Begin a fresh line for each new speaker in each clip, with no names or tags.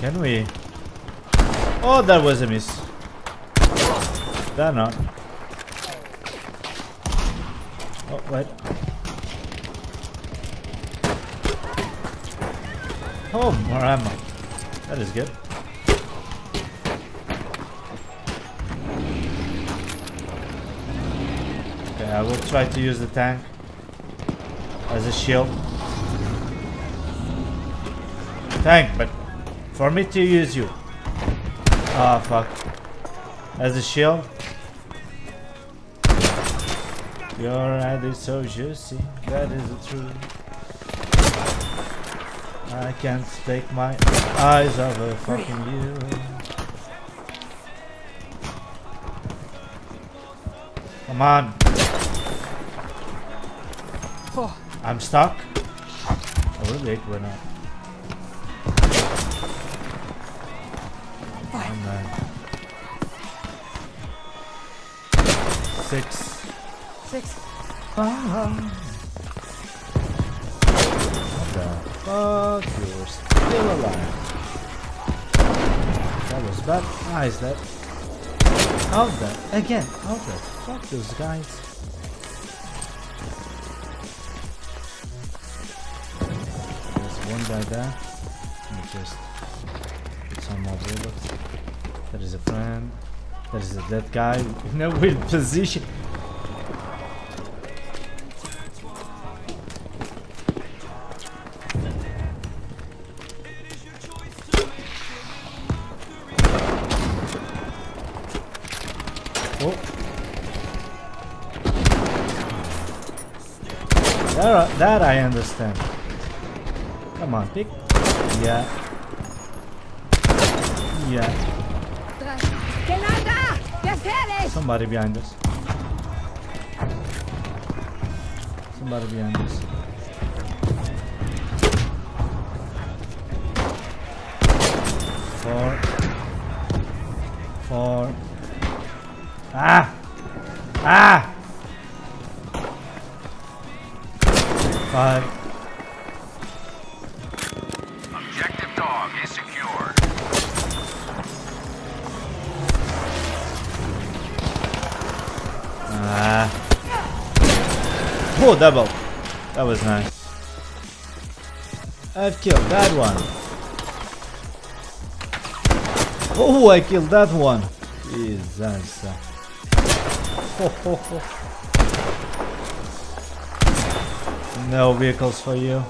Can we? Oh, that was a miss. That not. Oh, wait. Oh, more ammo. That is good. Okay, I will try to use the tank as a shield. Tank, but for me to use you. Ah, oh, fuck. As a shield. Your head is so juicy, that is the truth. I can't take my eyes off of fucking you. Come on.
Oh.
I'm stuck. Oh, really? It went up. And then six.
Six. Ah.
What the fuck? You're still alive. That was bad. Ah, is that? How the? Again, how the fuck those guys? There's one guy there. Let me just put some more bullets. That is a friend. There is a dead guy in a weird position. Oh. That, uh, that I understand. Come on, pick. Yeah. Yeah. Somebody behind us. Somebody behind us. Four. Four. Ah! Ah! Five. Ah. Oh, double. That was nice. I've killed that one. Oh, I killed that one. Jesus. Ho, ho, ho. No vehicles for you.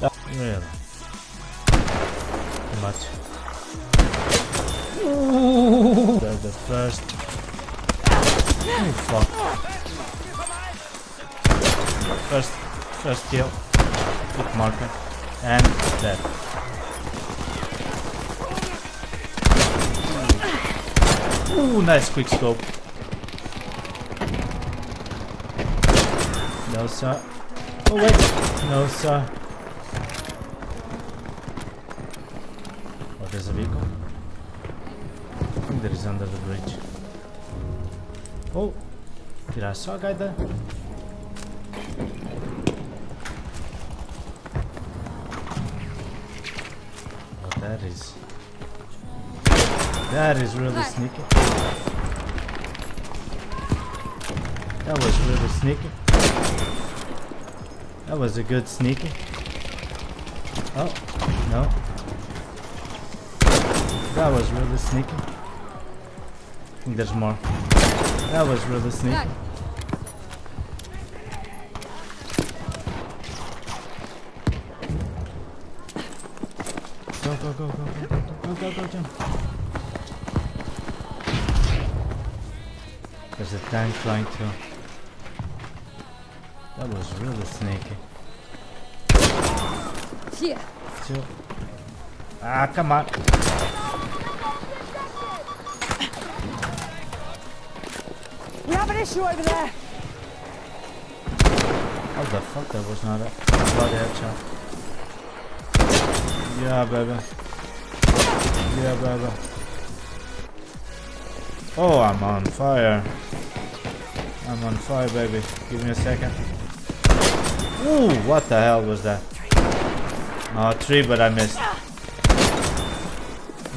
That- really? Too much. The, the first Oh fuck. First, first kill. Good marker. And dead. Ooh, nice quick scope. No sir. Oh wait. No sir. Oh, there's a vehicle. I think there is under the bridge. Oh, did I saw a guy there? Oh, that is. That is really sneaky. That was really sneaky. That was a good sneaky. Oh, no. That was really sneaky. I think there's more. That was really sneaky. Go, go, go, go, go, go, go, go, go, jump. There's a tank trying to. That was really sneaky.
Hier.
Two. Ah, come on.
We have an issue over there.
How the fuck that was not a bloody headshot? Yeah, baby. Yeah, baby. Oh, I'm on fire. I'm on fire, baby. Give me a second. Ooh, what the hell was that? Oh, three, but I missed.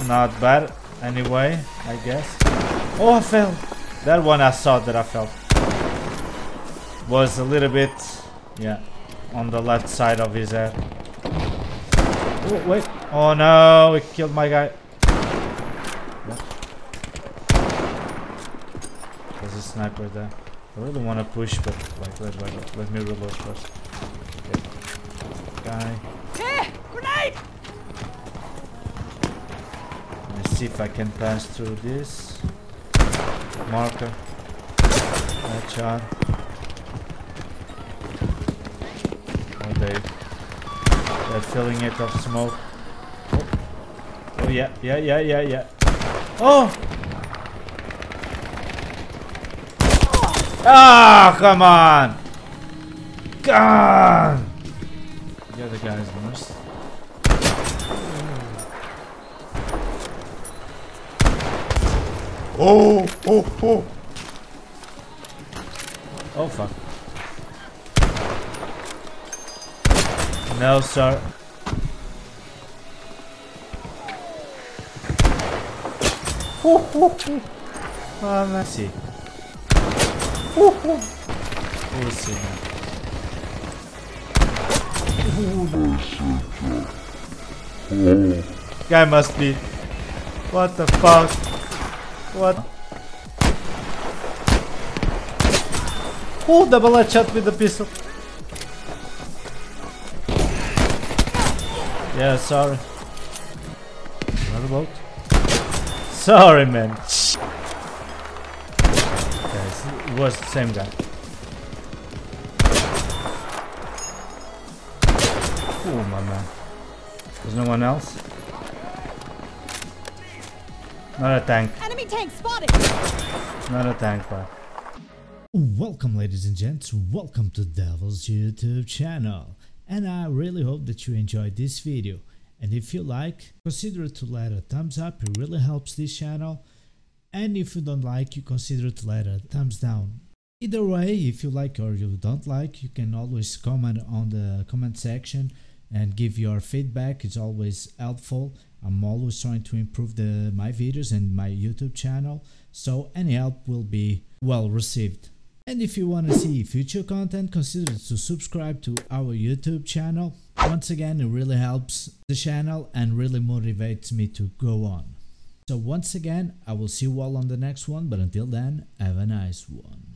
not bad anyway, I guess. Oh, I fell. That one I saw that I felt Was a little bit, yeah, on the left side of his head. Oh, wait. Oh no, it killed my guy. There's a sniper there. I really want to push, but like, wait, wait, let me reload first. Okay. Guy.
Here! Grenade!
Let's see if I can pass through this. Marker. Headshot. Oh, they, they're filling it of smoke. Oh. yeah, yeah, yeah, yeah, yeah. Oh! Ah, come on! God! The other guy's missed. Oh, oh, oh. Oh, fuck. No, sir. Oh, oh, oh. Ah, merci. Oh, oh. Oh, c'est Guy must be. What the fuck? What? Oh, double headshot with the pistol. Yeah, sorry. Another boat. Sorry, man. Yes, it was the same guy. Oh, my man. There's no one else? Not a tank.
Enemy tank spotted!
Not a tank, but.
Welcome, ladies and gents. Welcome to Devil's YouTube channel. And I really hope that you enjoyed this video. And if you like, consider to let a thumbs up. It really helps this channel. And if you don't like, you consider to let a thumbs down. Either way, if you like or you don't like, you can always comment on the comment section and give your feedback. It's always helpful. I'm always trying to improve the my videos and my YouTube channel. So any help will be well received. And if you want to see future content, consider to subscribe to our YouTube channel. Once again, it really helps the channel and really motivates me to go on. So once again, I will see you all on the next one, but until then, have a nice one.